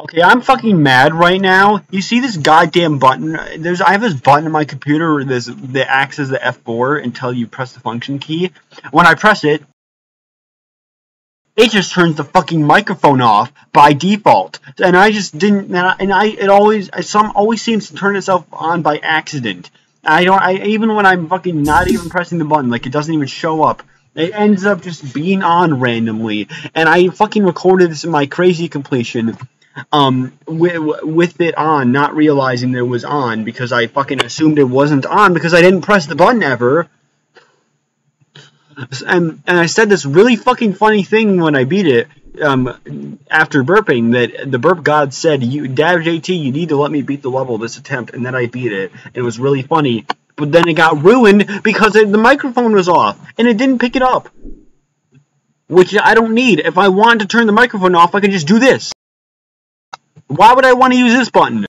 Okay, I'm fucking mad right now. You see this goddamn button? There's I have this button on my computer this that acts as the F4 until you press the function key. When I press it, it just turns the fucking microphone off by default. And I just didn't and I, and I it always some always seems to turn itself on by accident. I don't I even when I'm fucking not even pressing the button, like it doesn't even show up. It ends up just being on randomly. And I fucking recorded this in my crazy completion um, with, with it on, not realizing it was on because I fucking assumed it wasn't on because I didn't press the button ever. And and I said this really fucking funny thing when I beat it um, after burping that the burp god said, "You, DavJT, you need to let me beat the level this attempt," and then I beat it. And It was really funny, but then it got ruined because it, the microphone was off and it didn't pick it up, which I don't need. If I want to turn the microphone off, I can just do this. Why would I want to use this button?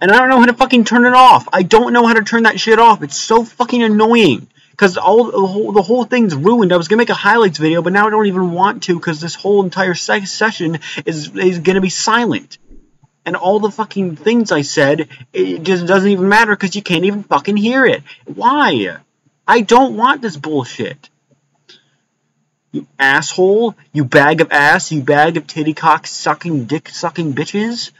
And I don't know how to fucking turn it off. I don't know how to turn that shit off. It's so fucking annoying. Because all the whole, the whole thing's ruined. I was going to make a highlights video, but now I don't even want to because this whole entire se session is, is going to be silent. And all the fucking things I said, it just doesn't even matter because you can't even fucking hear it. Why? I don't want this bullshit. You asshole. You bag of ass. You bag of titty cock sucking dick sucking bitches.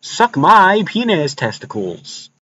Suck my penis testicles.